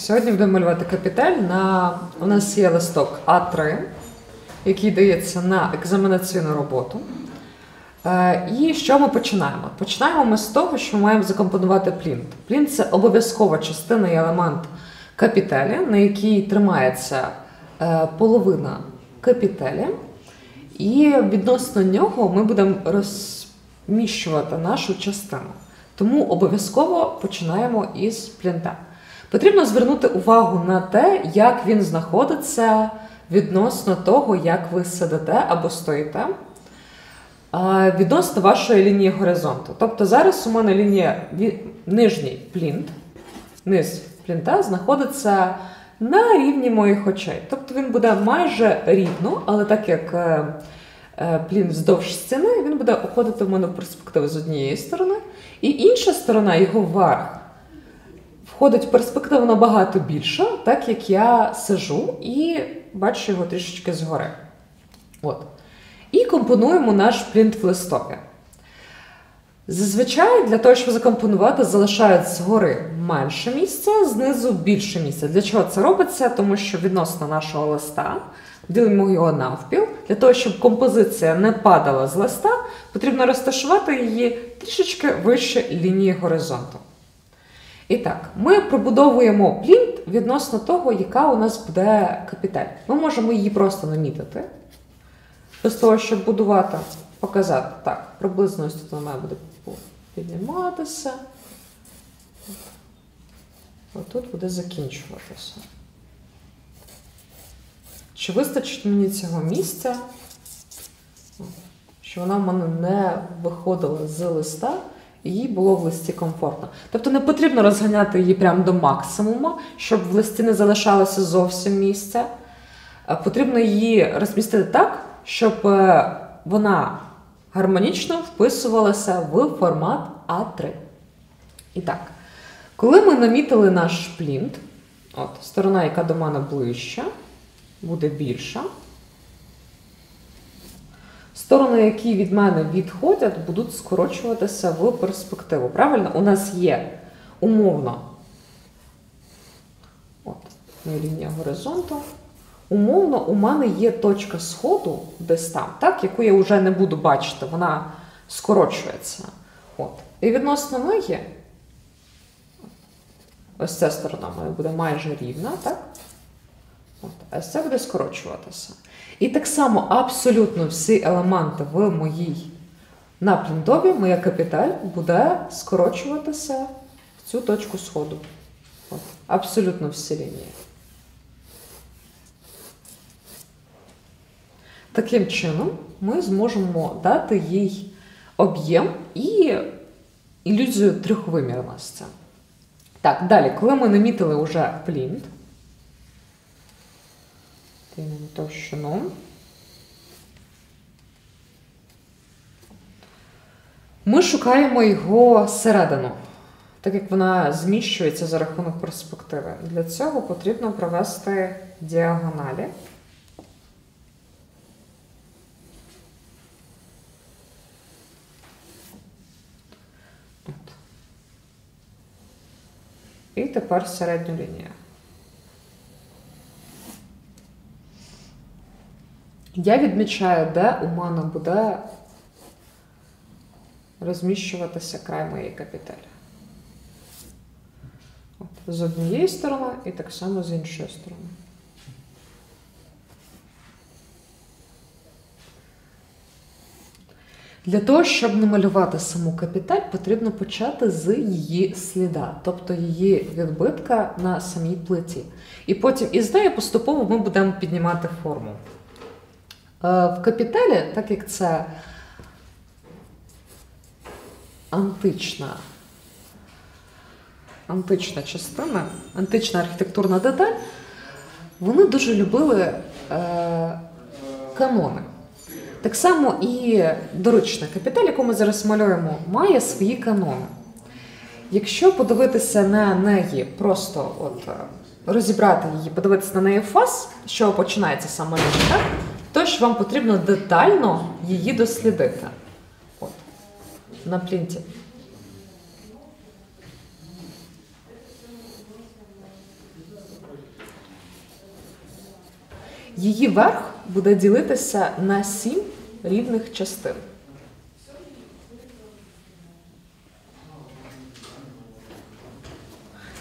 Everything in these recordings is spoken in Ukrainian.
Сьогодні будемо малювати капітель на у нас є листок А3, який дається на екзаменаційну роботу. Е, І що ми починаємо? Починаємо ми з того, що ми маємо закомпонувати плінт. Плінт це обов'язкова частина і елемент капітелі, на якій тримається е, половина капітелі. І відносно нього ми будемо розміщувати нашу частину. Тому обов'язково починаємо із плінта. Потрібно звернути увагу на те, як він знаходиться відносно того, як ви сидите або стоїте, відносно вашої лінії горизонту. Тобто зараз у мене лінія нижній плінт, низ плінта знаходиться на рівні моїх очей. Тобто він буде майже рівно, але так як е, е, плінт вздовж стіни, він буде уходити в мене в перспективу з однієї сторони, і інша сторона, його верх, входить в перспективу набагато більше, так як я сижу і бачу його трішечки згори. От. І компонуємо наш плінт в листопі. Зазвичай для того, щоб закомпонувати, залишають згори менше місця, знизу більше місця. Для чого це робиться? Тому що відносно нашого листа ділимо його навпіл. Для того, щоб композиція не падала з листа, потрібно розташувати її трішечки вище лінії горизонту. І так, ми пробудовуємо плінт відносно того, яка у нас буде капіталь. Ми можемо її просто намітити. Без того, щоб будувати, показати. Так, приблизно ось тут вона буде підніматися. Отут буде закінчуватися. Чи вистачить мені цього місця, що вона в мене не виходила з листа, їй було в листі комфортно. Тобто не потрібно розганяти її прямо до максимуму, щоб в листі не залишалося зовсім місця. Е, Потрібно її розмістити так, щоб е, вона гармонічно вписувалася в формат А3. І так, коли ми намітили наш плінт, от, сторона, яка до мене ближча, буде більша. Сторони, які від мене відходять, будуть скорочуватися в перспективу. Правильно? У нас є умовно от, лінія горизонту. Умовно, у мене є точка сходу десь там, так, яку я вже не буду бачити, вона скорочується. От. І відносно неї, ось ця сторона мене буде майже рівна, так? От. А це буде скорочуватися. І так само абсолютно всі елементи в моїй наплінтові, моя капіталь буде скорочуватися в цю точку сходу. От. Абсолютно всі лінії. Таким чином, ми зможемо дати їй об'єм і ілюзію трьохвимірності. Так, далі, коли ми намітили вже плінт, Тимемо товщину. Ми шукаємо його середину, так як вона зміщується за рахунок перспективи. Для цього потрібно провести діагоналі. І тепер середню лінію. Я відмічаю, де у мене буде розміщуватися край моєї капітелі. От, з однієї сторони і так само з іншої сторони. Для того, щоб намалювати саму капіталь, потрібно почати з її сліда, тобто її відбитка на самій плиті. І потім із нею поступово ми будемо піднімати форму. Е, В капітелі, так як це антична, антична частина, антична архітектурна деталь, вони дуже любили е, канони. Так само і доручна капіталь, яку ми зараз малюємо, має свої канони. Якщо подивитися на неї, просто от розібрати її, подивитися на неї фас, чого починається саме так, Тож вам потрібно детально її дослідити. От. На плінті. Її верх буде ділитися на сім рівних частин.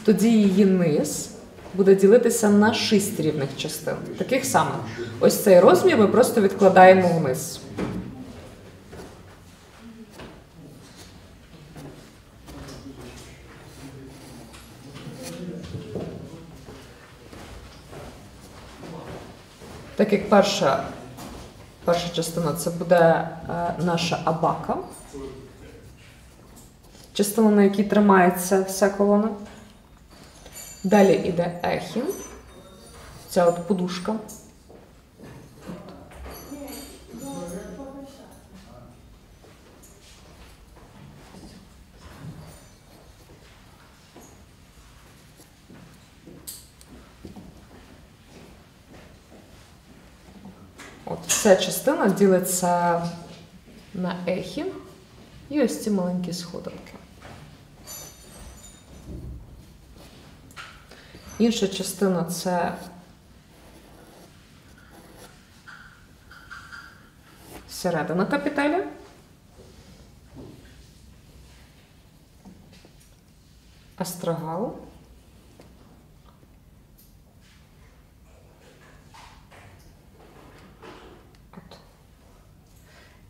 Тоді її низ буде ділитися на шість рівних частин. Таких самих. Ось цей розмір ми просто відкладаємо вниз. Так як перша, перша частина це буде е, наша абака, частина, на якій тримається вся колона. Далі йде ехін, ця от подушка. От ця частина ділиться на ехін і ось ці маленькі сходинки. Інша частина це середина капітеля. Астрагал. От.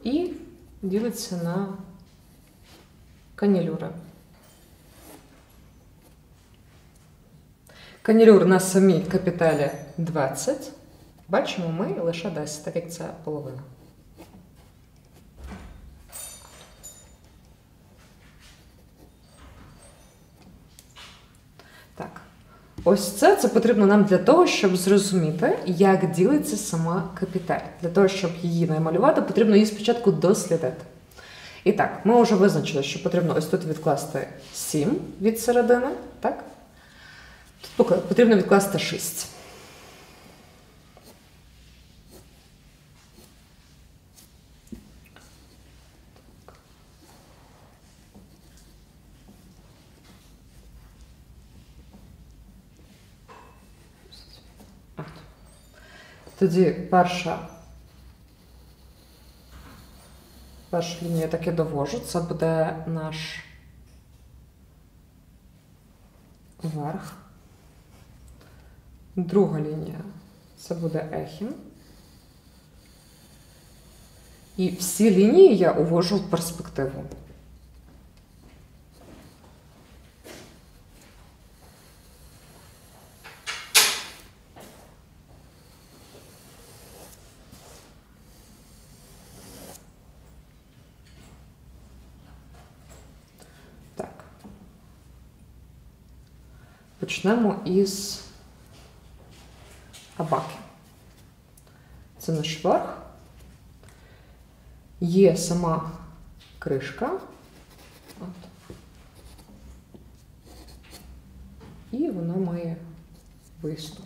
І ділиться на канілюри. Канілюр на самій капіталі 20. Бачимо ми лише 10, так як це половина. Так. Ось це, це потрібно нам для того, щоб зрозуміти, як ділиться сама капіталь. Для того, щоб її намалювати, потрібно її спочатку дослідити. І так, ми вже визначили, що потрібно ось тут відкласти 7 від середини, так? Потрібно відкласти 6. Тоді перша. Першу лінію я таки довожу. Це буде наш верх. Друга лінія це буде ехін. І всі лінії я увожу в перспективу. Так. Почнемо із Це наш верх. Є сама кришка. От. І вона має виступ.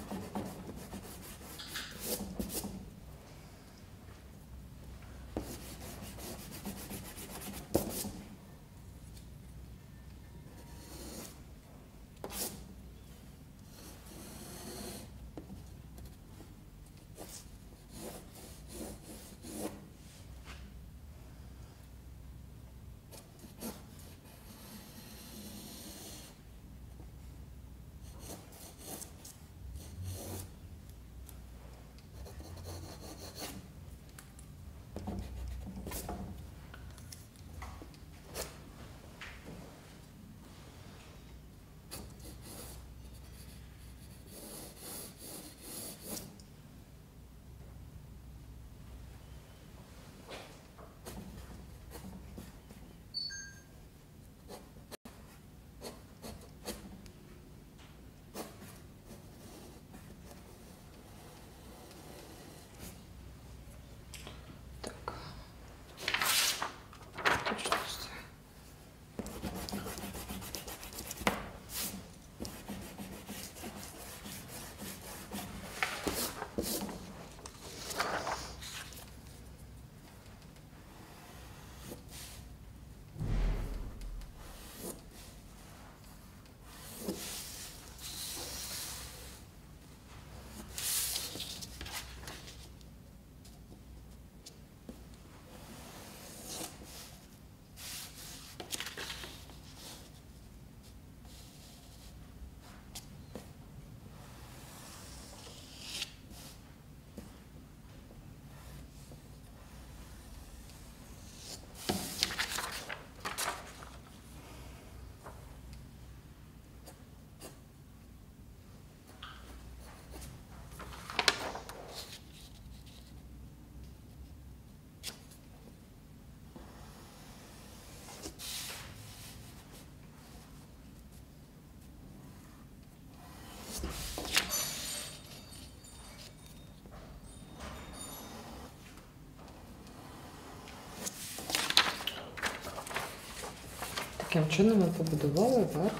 Таким чином ми побудували верх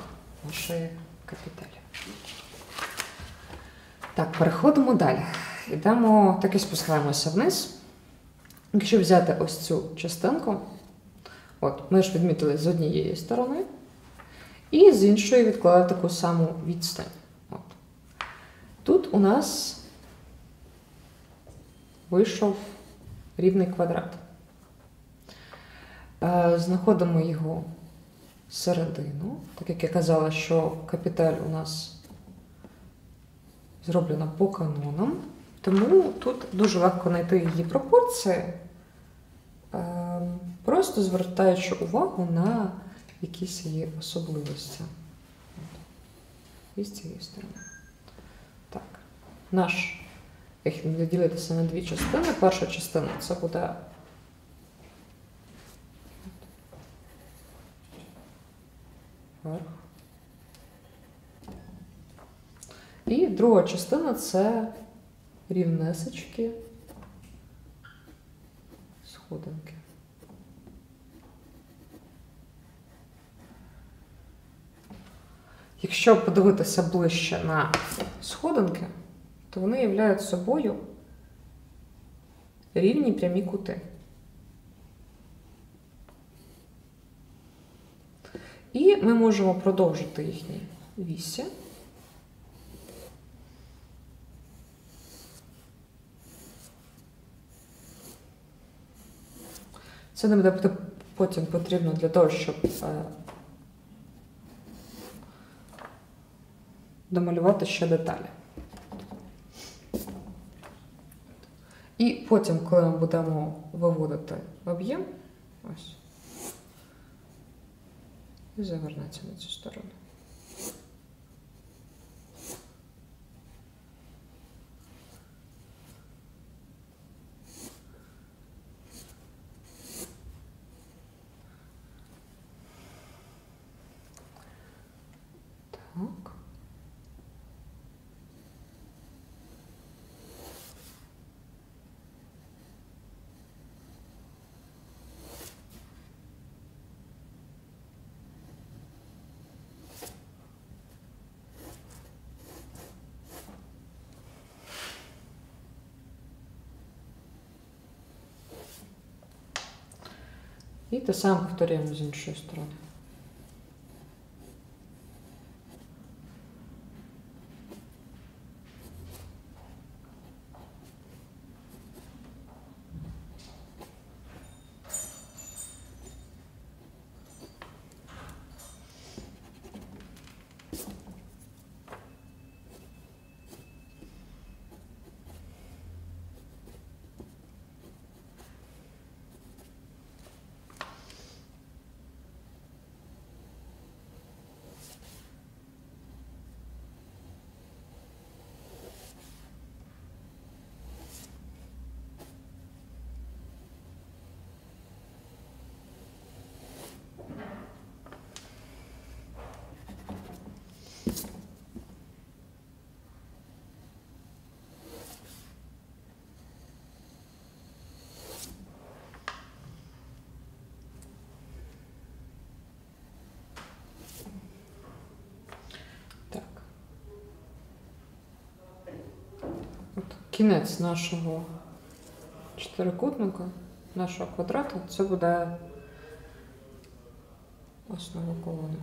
нашої капітелі. Так, переходимо далі. Йдемо, так спускаємося вниз. Якщо взяти ось цю частинку, от, ми ж відмітили з однієї сторони, і з іншої відклали таку саму відстань. От. Тут у нас вийшов рівний квадрат. Е, Знаходимо його середину, так як я казала, що капіталь у нас зроблена по канонам, тому тут дуже легко знайти її пропорції, е, просто звертаючи увагу на якісь її особливості. І з цієї сторони. Так, наш, їх виділитися на дві частини. Перша частина це буде вверх. І друга частина це рівнесечки сходинки. Якщо подивитися ближче на сходинки, то вони являють собою рівні прямі кути. І ми можемо продовжити їхні вісі. Це нам буде потім потрібно для того, щоб е, домалювати ще деталі. І потім, коли ми будемо виводити об'єм, ось, і завернеться на цю сторону. Так. І те саме повторюємо з іншої сторони. Так. От кінець нашого чотирикутника, нашого квадрату, це буде основа колони.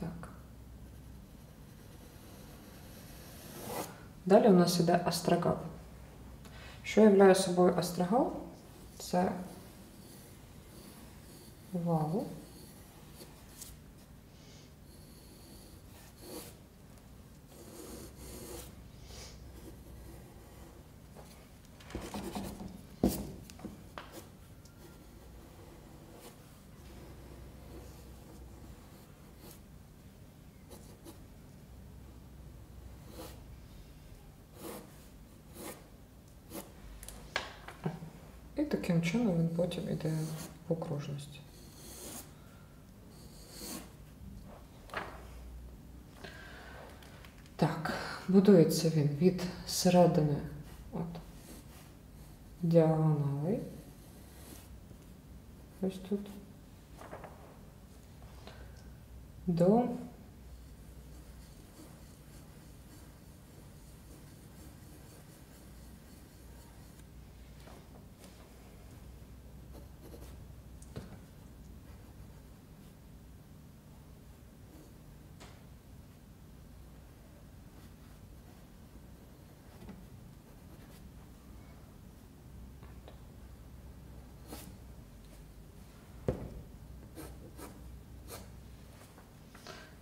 Так. Далі у нас іде астрагал. Що являє собою астрагал? Це вал. Таким чином він потім іде в окружності. Так, будується він від середини от, діагоналей. Ось тут. До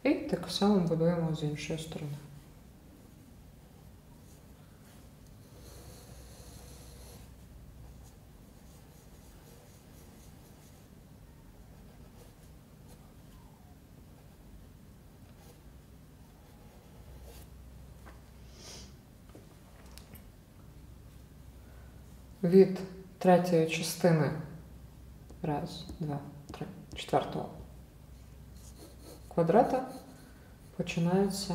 І так само будуємо з іншої сторони. Від третьої частини. Раз, два, три, четвертого. Квадрата починаються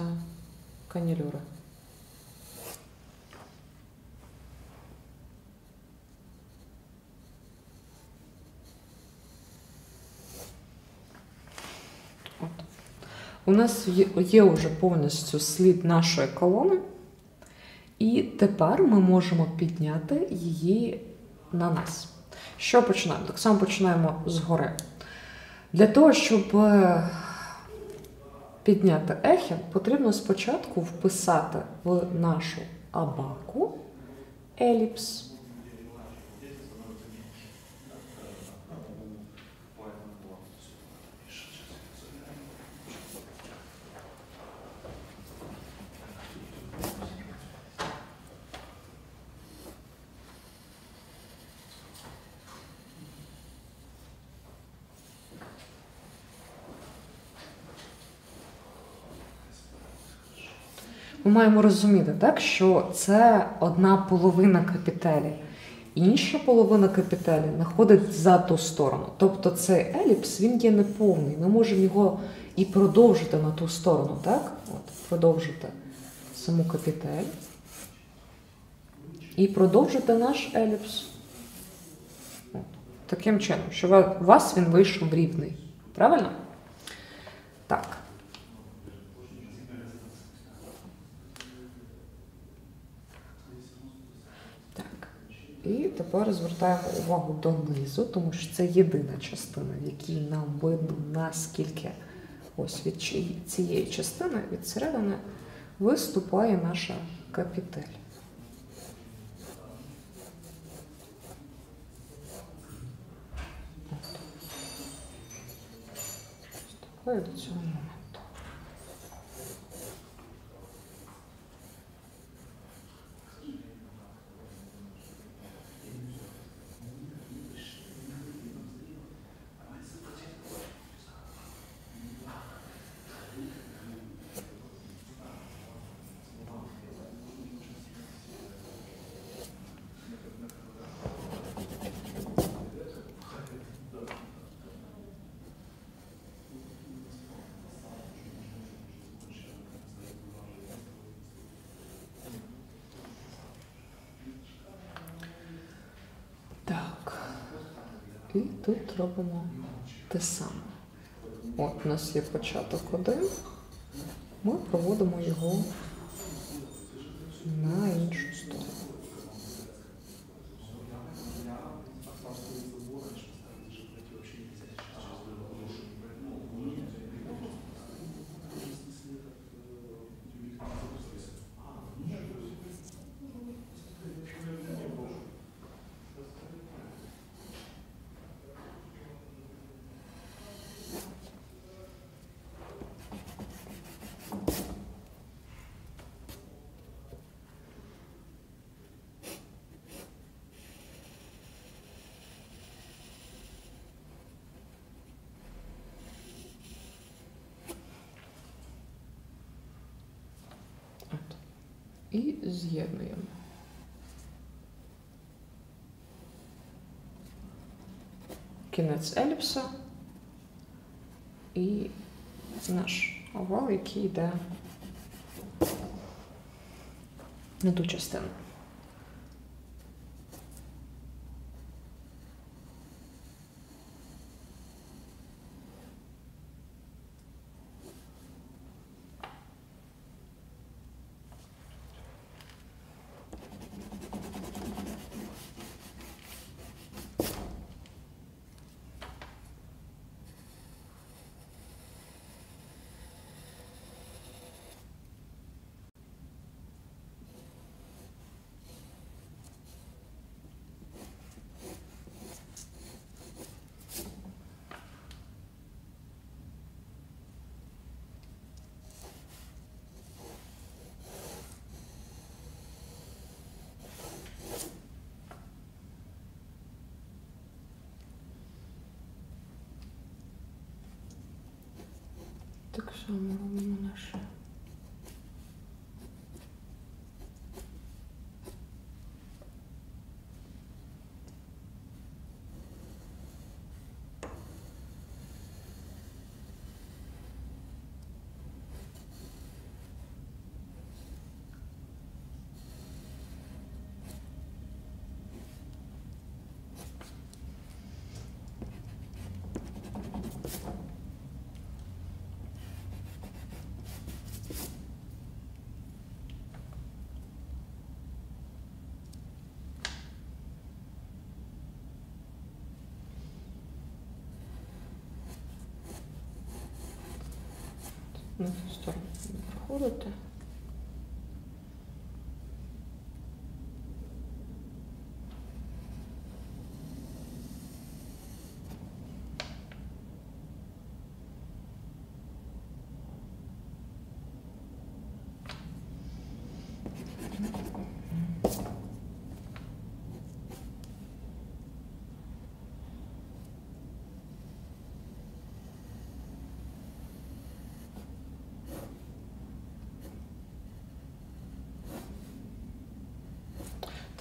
канілюри. От. У нас є, вже повністю слід нашої колони, і тепер ми можемо підняти її на нас. Що починаємо? Так само починаємо згори. Для того, щоб е, підняти ехін, потрібно спочатку вписати в нашу абаку еліпс. Ми маємо розуміти, так, що це одна половина капітелі. Інша половина капітелі знаходить за ту сторону. Тобто цей еліпс він є неповний. Ми можемо його і продовжити на ту сторону, так? От, продовжити саму капітель. І продовжити наш еліпс. От, таким чином, що у вас він вийшов рівний. Правильно? Так. Так. І тепер звертаємо увагу донизу, тому що це єдина частина, в якій нам видно, наскільки ось від цієї частини, від середини, виступає наша капітель. До цього. Так. І робимо те саме. От у нас є початок один. Ми проводимо його І з'єднуємо. Кінець еліпса і наш овал, який йде на ту частину. Так само наше. На цю сторону проходите.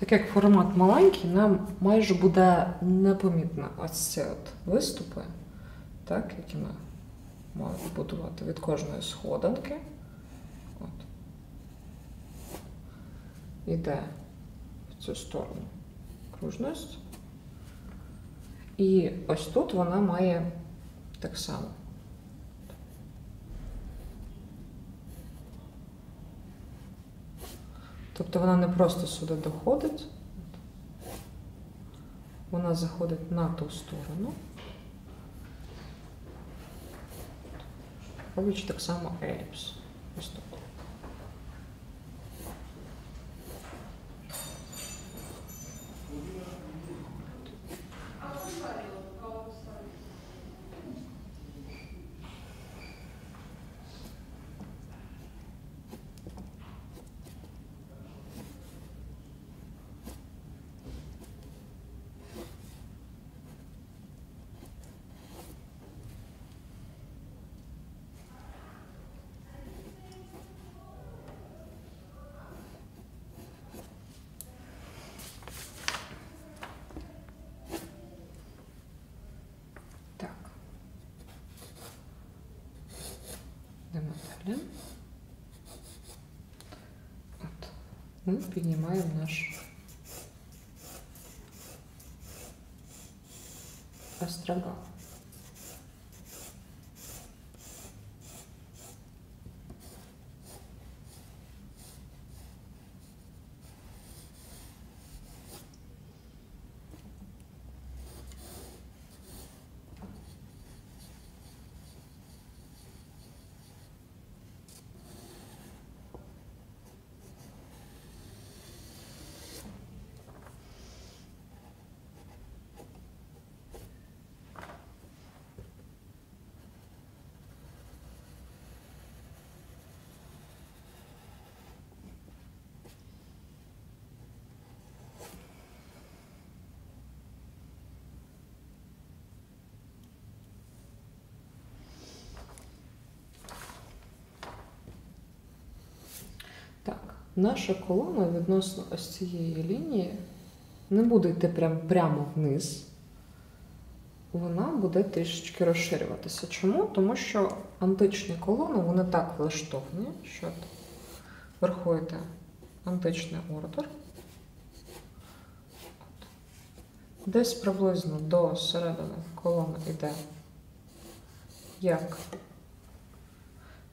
Так як формат маленький, нам майже буде непомітно ось ці от виступи, так, які ми маємо будувати від кожної сходинки. От. Іде в цю сторону кружність. І ось тут вона має так само. Тобто вона не просто сюди доходить, вона заходить на ту сторону. Робить так само еліпс. Ось тут. Так. Йдемо далі. От. Ми піднімаємо наш острога. Так, наша колона відносно ось цієї лінії не буде йти прям, прямо вниз. Вона буде трішечки розширюватися. Чому? Тому що античні колони вони так влаштовані, що от античний ордер. Десь приблизно до середини колона йде як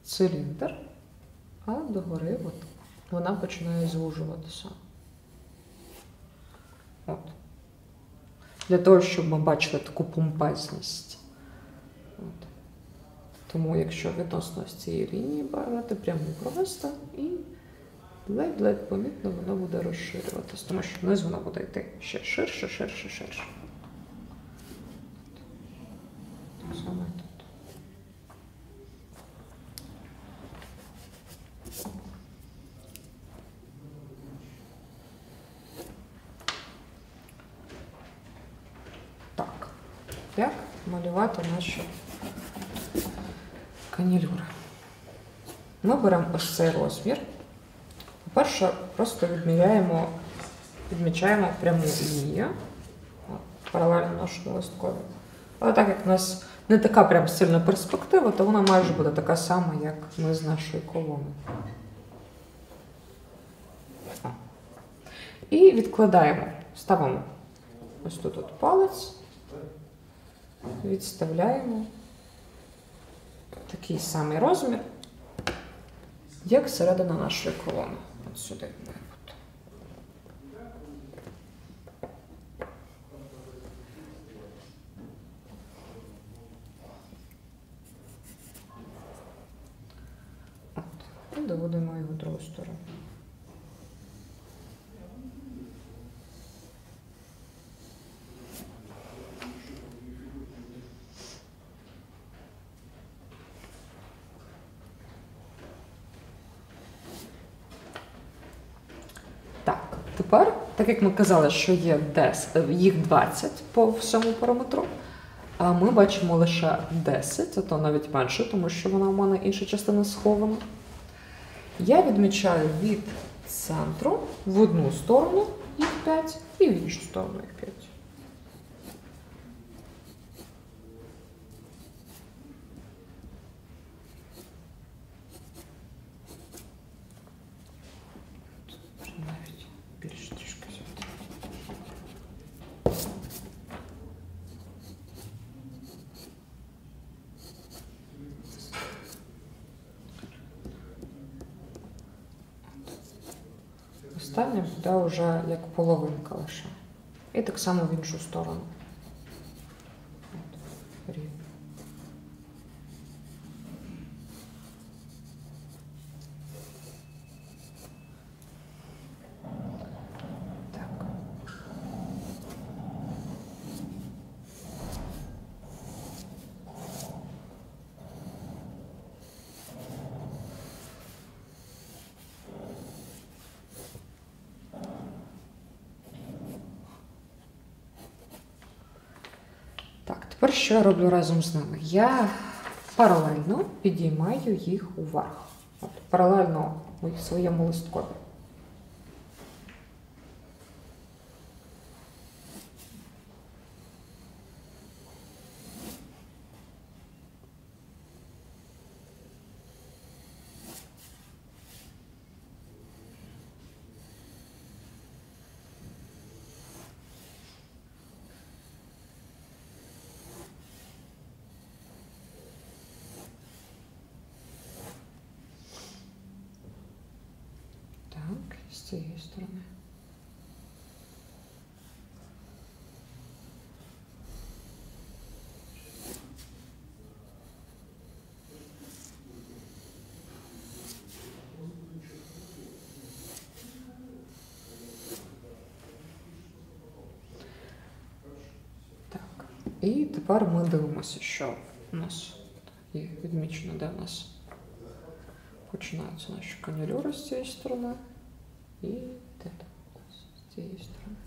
циліндр, а догори от, вона починає звужуватися. От. Для того, щоб ми бачили таку помпезність. От. Тому, якщо відносно з цієї лінії брати, прямо провести і ледь-ледь помітно воно буде розширюватися, тому що вниз воно буде йти ще ширше, ширше, ширше. Так само і тут. Як нашу канілюри. Ми беремо ось цей розмір. По-перше, просто відміряємо, відмічаємо пряму лінію паралельно нашому листкові. Але так як у нас не така прям сильна перспектива, то вона майже буде така сама, як ми з нашої колони. І відкладаємо, ставимо ось тут от палець, відставляємо такий самий розмір, як середина нашої колони. От сюди доводимо його другу сторону. Так, тепер, так як ми казали, що є 10, їх 20 по всьому периметру, а ми бачимо лише 10, а то навіть менше, тому що вона у мене інша частина схована. Я відмічаю від центру в одну сторону їх 5 і в іншу сторону їх 5. Може, навіть більше трішки взяти. Останнє буде вже як половинка лише. І так само в іншу сторону. От, рівно. Так. Так, тепер що я роблю разом з ними? Я паралельно підіймаю їх уверх. От, паралельно у своєму листкові. Так, і з цієї сторони. Так. І тепер ми дивимося, що у нас є відмічено, де у нас починаються наші канілюри з цієї сторони. І де з цієї сторони.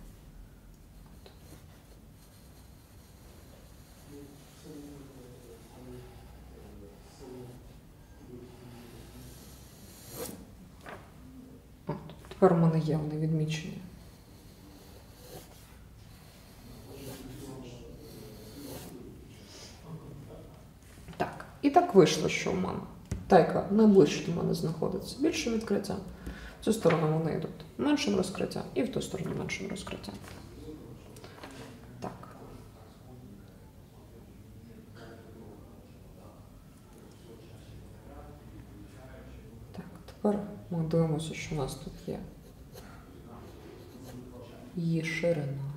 От. Тепер у мене є вони відмічені. Так, вийшло, що у мене. Та, яка найближче до мене знаходиться, більше відкриття. В цю сторону вони йдуть меншим розкриттям, і в ту сторону меншим розкриттям. Так. Так, тепер ми дивимося, що у нас тут є. Її ширина.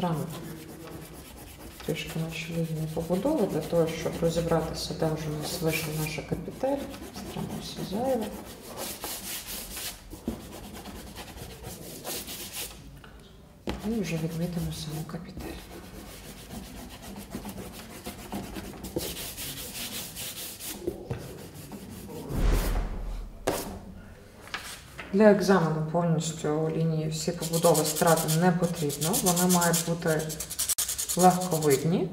Странно. Трішки наші лінії побудови для того, щоб розібратися, де вже у нас вийшла наша капітель. Странно все зайве. І вже відмітимо саму капітель. Для екзамену повністю лінії всі побудови страти не потрібно. Вони мають бути легковидні.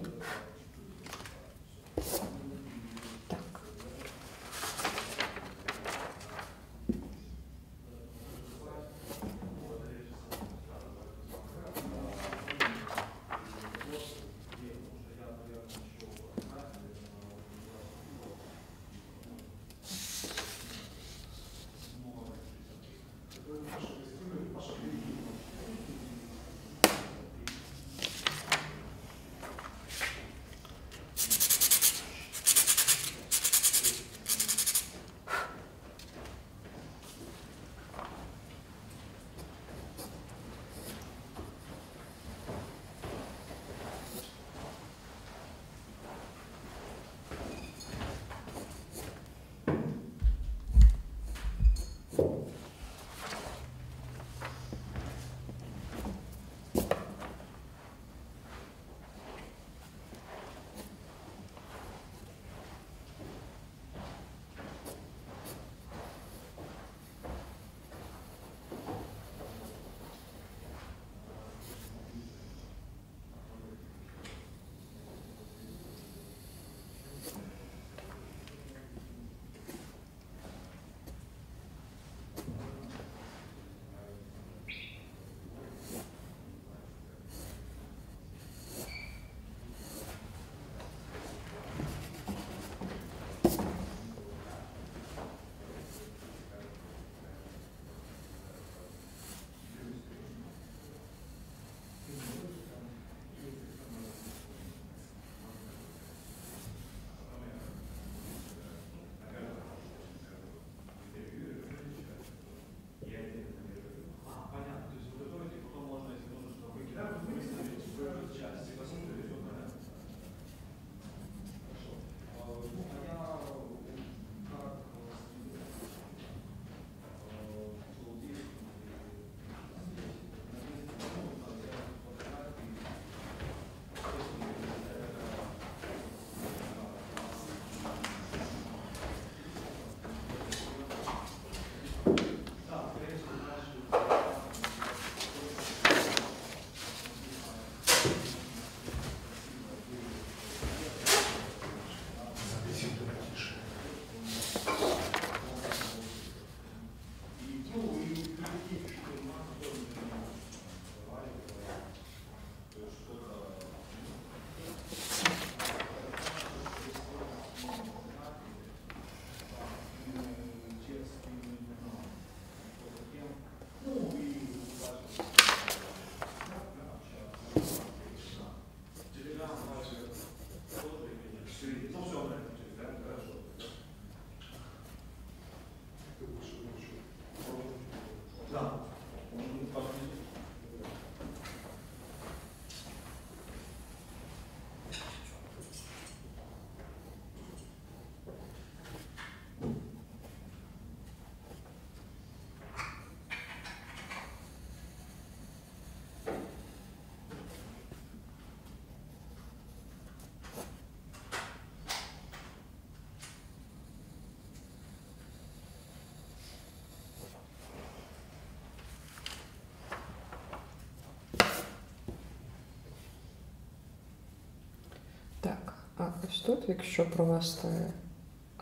А ось тут, якщо провести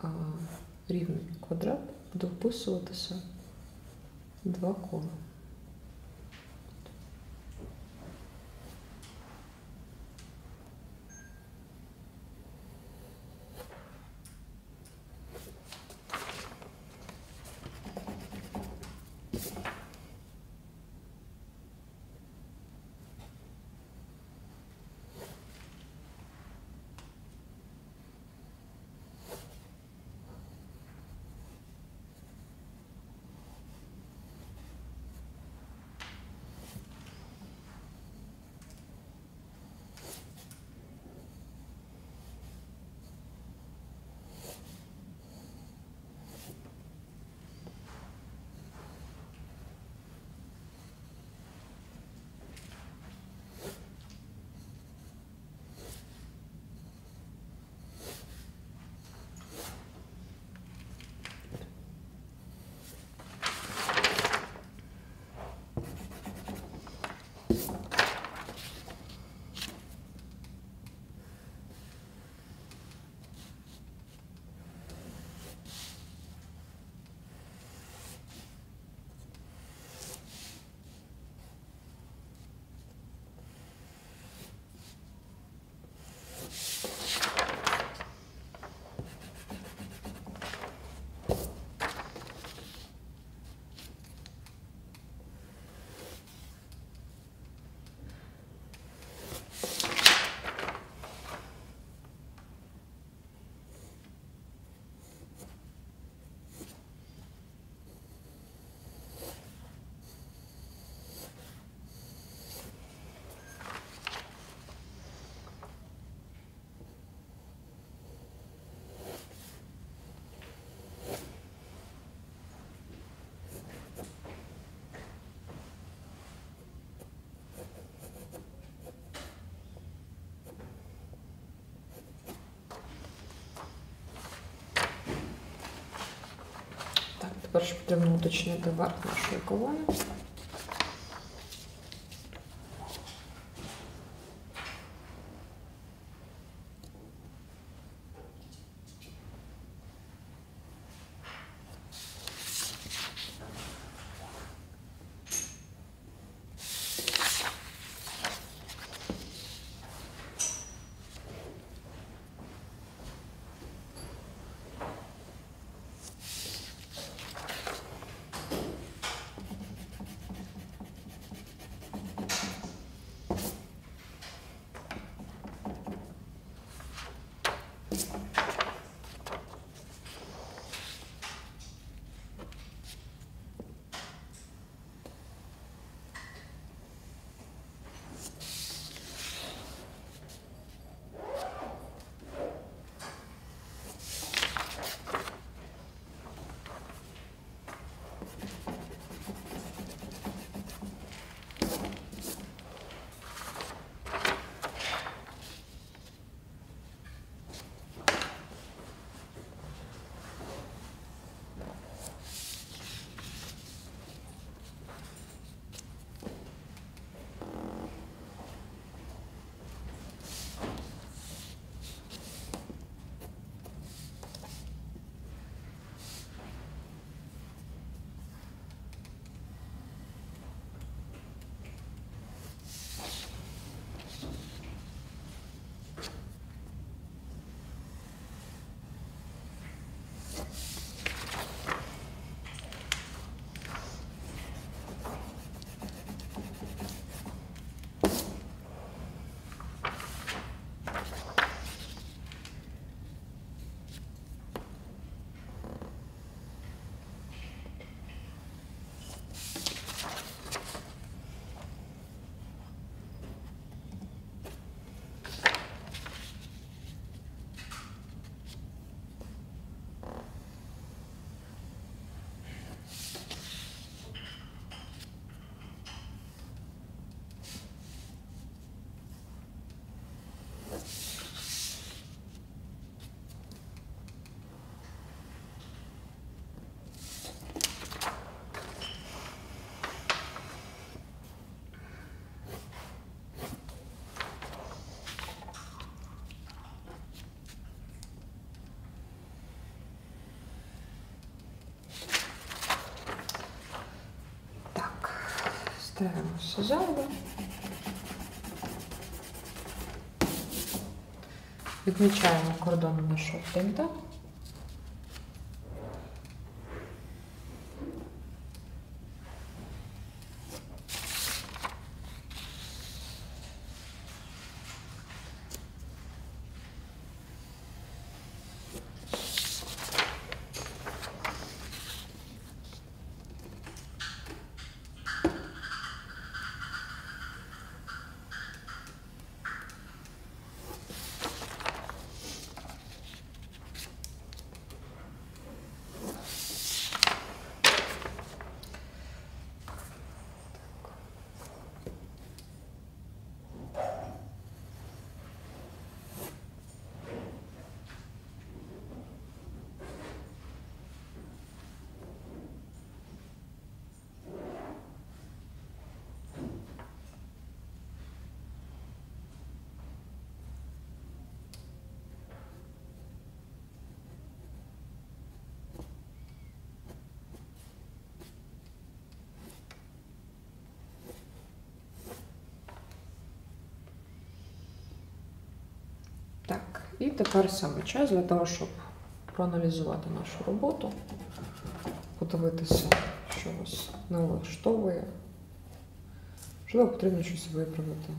а, рівний квадрат, буде вписуватися два кола. Тепер ж потрібно уточнити верх нашої колони. Ставимо ще зайве. Відмічаємо кордон нашого принта. Так, і тепер саме час для того, щоб проаналізувати нашу роботу, подивитися, що вас не влаштовує. Можливо, потрібно щось виправити.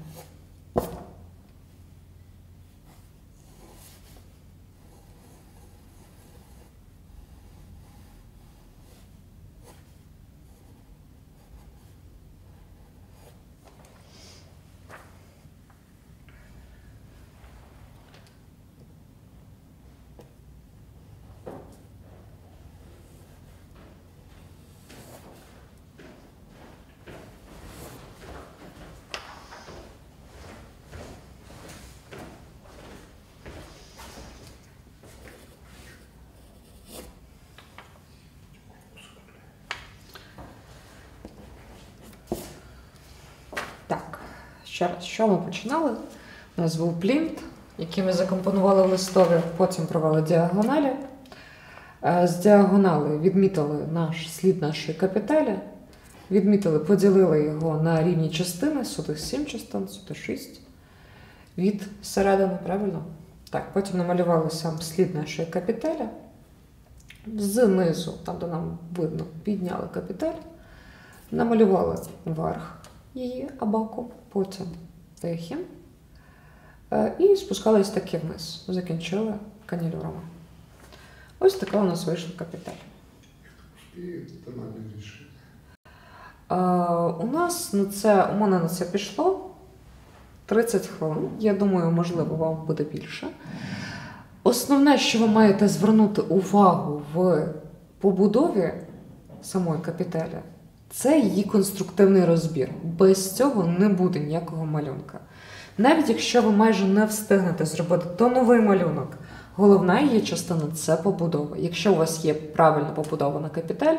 Ще раз, що ми починали? У нас був плінт, який ми закомпонували в листові, потім провели діагоналі. Е, З діагонали відмітили наш слід нашої капіталі, відмітили, поділили його на рівні частини, сюди 7 частин, сюди 6 від середини, правильно? Так, потім намалювали сам слід нашої капіталі. Знизу, там, де нам видно, підняли капіталь, намалювали верх її абаку, потім тихім. Е, І спускались таки вниз. Закінчили канілюрами. Ось така у нас вийшла капіталь. І тональне рішення. Е, У нас на це, у мене на це пішло 30 хвилин. Я думаю, можливо, вам буде більше. Основне, що ви маєте звернути увагу в побудові самої капіталі, це її конструктивний розбір. Без цього не буде ніякого малюнка. Навіть якщо ви майже не встигнете зробити то новий малюнок, головна її частина це побудова. Якщо у вас є правильно побудована капіталь,